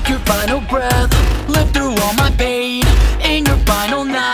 Take your final breath. Live through all my pain. In your final night.